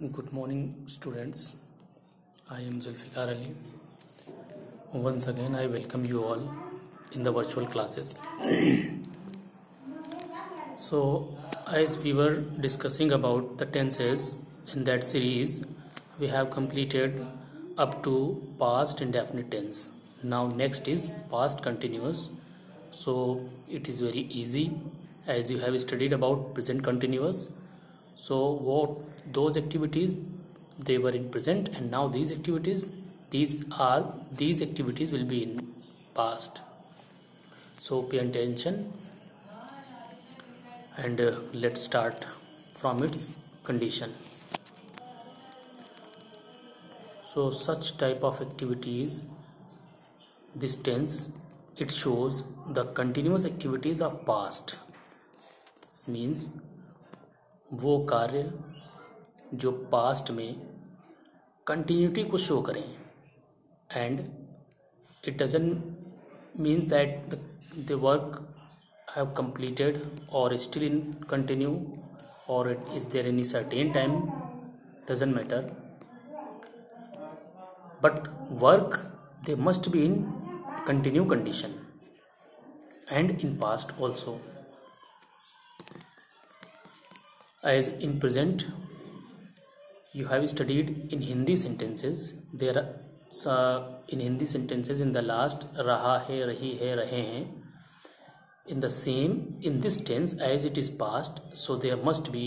Good morning, students. I am Zulfikar Ali. Once again, I welcome you all in the virtual classes. so, as we were discussing about the tenses in that series, we have completed up to past indefinite tense. Now, next is past continuous. So, it is very easy as you have studied about present continuous so what those activities they were in present and now these activities these are these activities will be in past. So pay attention and uh, let's start from its condition. So such type of activities this tense it shows the continuous activities of past. This means वो कार्य जो past में continuity को show करें। And it doesn't means that the work have completed और still in continue और it is there any certain time doesn't matter but work they must be in continue condition and in past also as in present you have studied in hindi sentences. There are in hindi sentences in the last raha hai rahi hai rahe hain in the same in this tense as it is past so there must be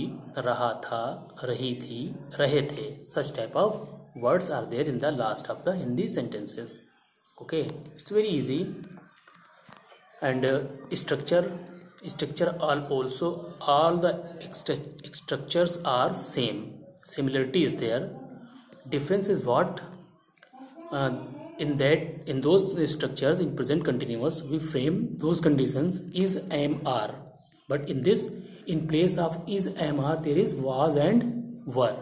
raha tha rahi thi rahe the. Such type of words are there in the last of the hindi sentences. Okay it's very easy. And uh, structure structure all also all the structures are same. Similarity is there. Difference is what? Uh, in that in those structures in present continuous we frame those conditions is mr but in this in place of is mr there is was and were.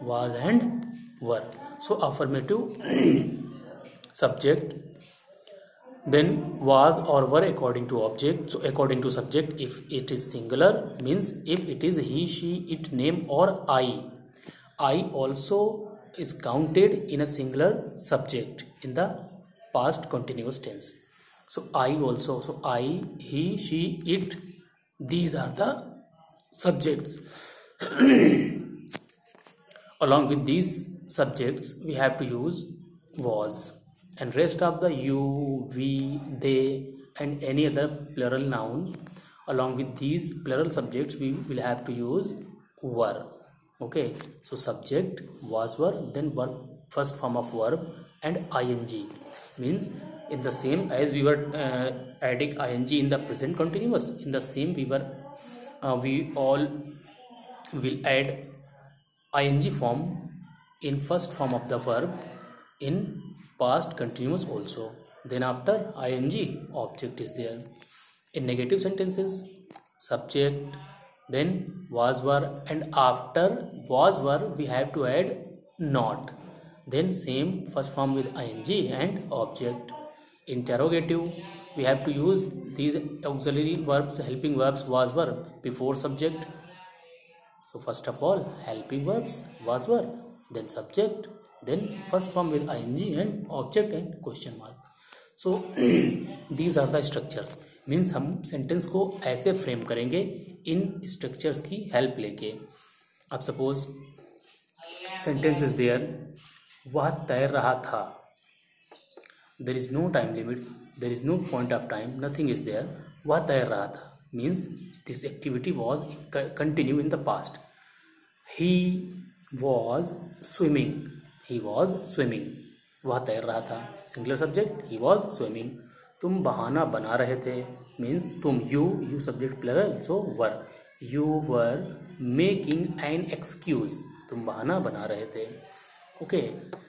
Was and were. So affirmative subject then was or were according to object so according to subject if it is singular means if it is he she it name or i. I also is counted in a singular subject in the past continuous tense. So i also so i he she it these are the subjects. Along with these subjects we have to use was and rest of the you we they and any other plural noun along with these plural subjects we will have to use were. Okay. So subject was were then verb first form of verb and ing. Means in the same as we were uh, adding ing in the present continuous in the same we were uh, we all will add ing form in first form of the verb in past continuous also. Then after ing object is there. In negative sentences subject then was were and after was were we have to add not. Then same first form with ing and object. Interrogative we have to use these auxiliary verbs helping verbs was verb before subject. So first of all helping verbs was were then subject then first form with ing and object and question mark. So, these are the structures. Means हम sentence को ऐसे frame करेंगे, इन structures की help लेके। अब suppose sentence is there वह तैर रहा था। There is no time limit there is no point of time nothing is there वह तैर रहा था। Means this activity was continue in the past he was swimming he was swimming वह तैर रहा था। Singular subject he was swimming तुम बहाना बना रहे थे। मीन्स तुम you you subject plural so were you were making an excuse तुम बहाना बना रहे थे। Okay okay.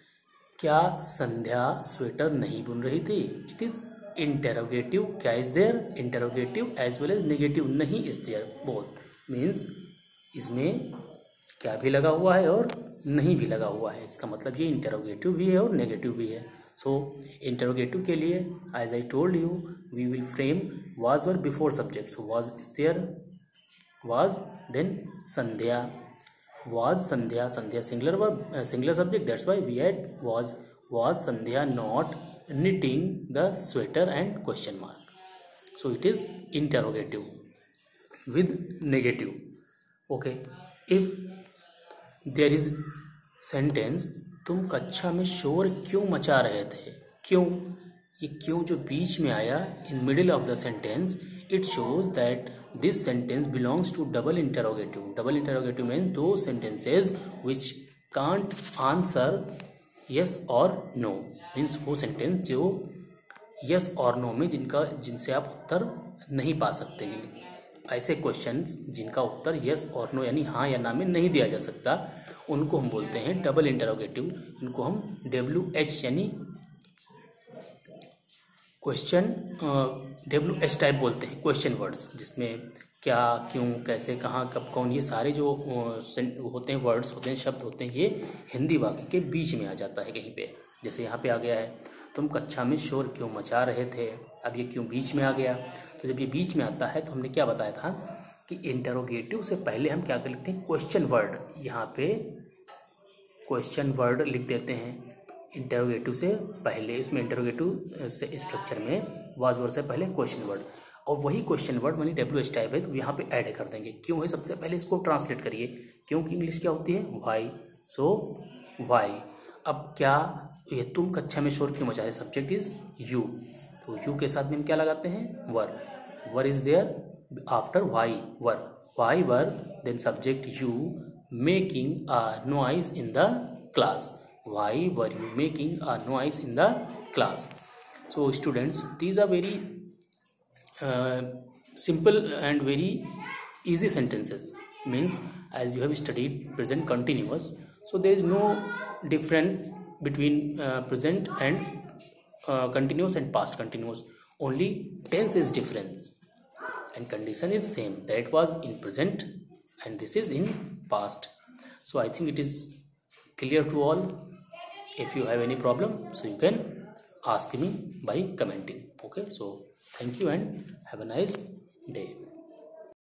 क्या संध्या स्वेटर नहीं बुन रही थी? इट इज़ इंटेरोगेटिव क्या is there interrogative as well as negative नहीं इज़ देयर बोथ मीन्स इसमें क्या भी लगा हुआ है और नहीं भी लगा हुआ है। इसका मतलब ये इंटरोगेटिव भी है और नेगेटिव भी है। सो so, इंटरोगेटिव के लिए as I told you we will frame was were before subject so was is there was then Sandhya. Was Sandhya Sandhya singular verb singular subject that's why we at was was Sandhya not knitting the sweater and question mark so it is interrogative with negative okay if there is sentence तुम कक्षा में शोर क्यों मचा रहे थे? क्यों? ये क्यों जो बीच में आया in middle of the sentence it shows that this sentence belongs to double interrogative double interrogative mean दो sentences which can't answer yes और नो मीन्स वो सेंटेंस जो यस और नो में जिनका, जिनसे आप उत्तर नहीं पा सकते ऐसे क्वेश्चंस जिनका उत्तर यस और नो यानी हाँ या ना में नहीं दिया जा सकता, उनको हम बोलते हैं डबल इंटरोगेटिव इनको हम डब्ल्यू एच यानी क्वेश्चन डब्ल्यू एच टाइप बोलते हैं क्वेश्चन वर्ड्स जिसमें क्या, क्यों, कैसे, कहाँ, कब, कौन, ये सारे जो होते हैं वर्ड्स होते हैं, शब्द होते हैं, ये हिंदी वाक्य के बीच में आ जाता है कहीं पे। जैसे यहाँ पे आ गया है, तुम कक्षा में शोर क्यों मचा रहे थे? अब ये क्यों बीच में आ गया? तो जब ये बीच में आता है तो हमने क्या बताया था कि इंटरोगेटिव से पहले हम क्या कर लिखते हैं? क्वेश्चन वर्ड यहाँ पे क्वेश्चन वर्ड लिख देते हैं। इंटरोगेटिव से पहले, इसमें इंटरोगेटिव से स्ट्रक्चर में वाज वर्ड से पहले क्वेश्चन वर्ड और वही क्वेश्चन वर्ड मानी डब्ल्यू एच टाइप है तो यहाँ पे ऐड कर देंगे। क्यों है? सबसे पहले इसको ट्रांसलेट करिए। क्योंकि इंग्लिश क्या होती है? वाई सो वाई अब क्या ये तुम कक्षा में शोर क्यों मचा रहे सब्जेक्ट इज़ यू तो यू के साथ में हम क्या लगाते हैं? Were were is there after why were why were then subject you making a noise in the class why were you making a noise in the class so students these are very simple and very easy sentences means as you have studied present continuous so there is no different between uh, present and uh, continuous and past continuous. Only tense is different. And condition is same. That was in present and this is in past. So i think it is clear to all. If you have any problem so you can ask me by commenting. Okay? So thank you and have a nice day